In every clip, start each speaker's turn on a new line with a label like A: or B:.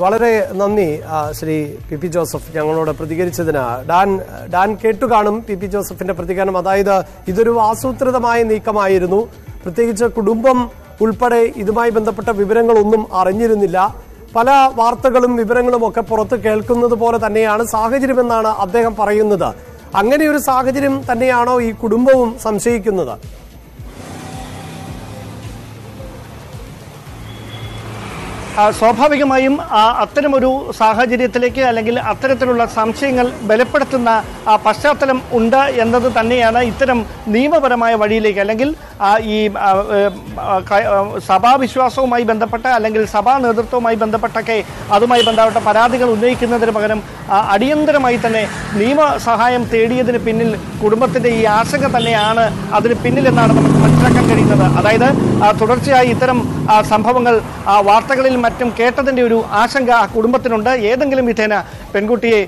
A: വളരെ നന്ദി Shri P P Joseph ഞങ്ങളോട് പ്രതികരിച്ചതിന്. ഡാൻ ഡാൻ കേട്ടുകാണും പി പി ജോസഫിന്റെ പ്രതികരണം. അതായത് ഇതൊരു ആസൂത്രിതമായ നീക്കമായിരുന്നു. പ്രത്യേകിച്ച് കുടുംബം ഉൾപ്പെടെ ഇതുമായി ബന്ധപ്പെട്ട വിവരങ്ങളൊന്നും അറിഞ്ഞിരുന്നില്ല. പല വാർത്തകളും വിവരങ്ങളും ഒക്കെ പുറത്ത് കേൾക്കുന്നത് പോലെ തന്നെയാണ് സാഹചര്യമെന്നാണ് അദ്ദേഹം പറയുന്നത്. അങ്ങനെ ഒരു സാഹചര്യം തന്നെയാണോ ഈ കുടുംബവും സംശയിക്കുന്നത്?
B: സ്വാഭാവികമായും അത്തരമൊരു സാഹചര്യത്തിലേക്ക് അല്ലെങ്കിൽ അത്തരത്തിലുള്ള സംശയങ്ങൾ ബലപ്പെടുത്തുന്ന ആ, പശ്ചാത്തലം ഉണ്ട് എന്നത് തന്നെയാണ് ഇത്തരം നിയമപരമായ വഴിയിലേക്ക് അല്ലെങ്കിൽ ഈ സഭാവിശ്വാസവുമായി ബന്ധപ്പെട്ട അല്ലെങ്കിൽ സഭാ നേതൃത്വവുമായി ബന്ധപ്പെട്ടൊക്കെ അതുമായി ബന്ധപ്പെട്ട പരാതികൾ ഉന്നയിക്കുന്നതിന് പകരം അടിയന്തരമായി തന്നെ നിയമ സഹായം തേടിയതിന് പിന്നിൽ കുടുംബത്തിന്റെ ഈ ആശങ്ക തന്നെയാണ് അതിന് പിന്നിൽ എന്നാണ് നമുക്ക് മനസ്സിലാക്കാൻ കഴിയുന്നത്. അതായത് തുടർച്ചയായി ഇത്തരം സംഭവങ്ങൾ വാർത്തകളിൽ മറ്റും കേട്ടതിന്റെ ഒരു ആശങ്ക ആ കുടുംബത്തിനുണ്ട്. ഏതെങ്കിലും വിധേന പെൺകുട്ടിയെ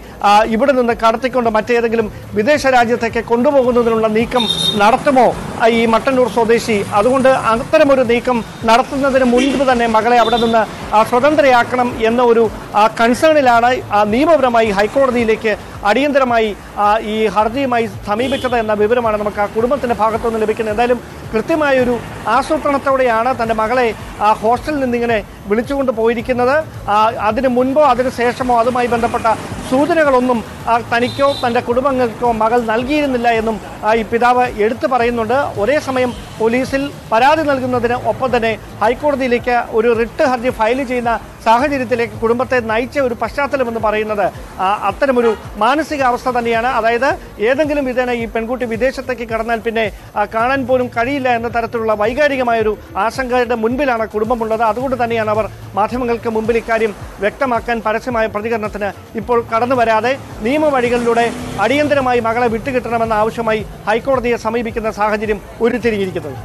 B: ഇവിടെ നിന്ന് കടത്തിക്കൊണ്ട് മറ്റേതെങ്കിലും വിദേശ രാജ്യത്തേക്ക് കൊണ്ടുപോകുന്നതിനുള്ള നീക്കം നടത്തുമോ ഈ മട്ടന്നൂർ സ്വദേശി. അതുകൊണ്ട് അത്തരമൊരു നീക്കം നടത്തുന്നതിന് മുൻപ് തന്നെ മകളെ അവിടെ നിന്ന് സ്വതന്ത്രയാക്കണം എന്ന ഒരു കൺസേണിലാണ് നിയമപരമായി ഹൈക്കോടതിയിലേക്ക് അടിയന്തരമായി ഈ ഹർജിയുമായി സമീപിച്ചത് എന്ന വിവരമാണ് നമുക്ക് ആ കുടുംബത്തിന്റെ ഭാഗത്തുനിന്ന് ലഭിക്കുന്നത്. എന്തായാലും കൃത്യമായൊരു ആസൂത്രണത്തോടെയാണ് തന്റെ മകളെ ആ ഹോസ്റ്റലിൽ നിന്നിങ്ങനെ വിളിച്ചുകൊണ്ട് പോയിരിക്കുന്നത്. അതിന് മുൻപോ അതിന് ശേഷമോ അതുമായി ബന്ധപ്പെട്ട സൂചനകളൊന്നും തനിക്കോ തന്റെ കുടുംബങ്ങൾക്കോ മകൾ നൽകിയിരുന്നില്ല എന്നും ഈ പിതാവ് എടുത്തു പറയുന്നുണ്ട്. ഒരേ സമയം പോലീസിൽ പരാതി നൽകുന്നതിന് ഒപ്പം തന്നെ ഹൈക്കോടതിയിലേക്ക് ഒരു റിട്ട് ഹർജി ഫയൽ ചെയ്യുന്ന സാഹചര്യത്തിലേക്ക് കുടുംബത്തെ നയിച്ച ഒരു പശ്ചാത്തലം എന്ന് പറയുന്നത് അത്തരമൊരു മാനസികാവസ്ഥ തന്നെയാണ്. അതായത് ഏതെങ്കിലും വിധേന ഈ പെൺകുട്ടി വിദേശത്തേക്ക് കടന്നാൽ പിന്നെ കാണാൻ പോലും കഴിയില്ല എന്ന തരത്തിലുള്ള വൈകാരികമായൊരു ആശങ്കയുടെ മുൻപിലാണ് കുടുംബമുള്ളത്. അതുകൊണ്ട് തന്നെയാണ് അവർ മാധ്യമങ്ങൾക്ക് മുമ്പിൽ ഇക്കാര്യം വ്യക്തമാക്കാൻ പരസ്യമായ പ്രതികരണത്തിന് ഇപ്പോൾ കടന്നു വരാതെ നിയമവഴികളിലൂടെ അടിയന്തരമായി മകളെ വിട്ടുകിട്ടണമെന്ന ആവശ്യമായി ഹൈക്കോടതിയെ സമീപിക്കുന്ന സാഹചര്യം ഉരുത്തിരിഞ്ഞിരിക്കുന്നത്.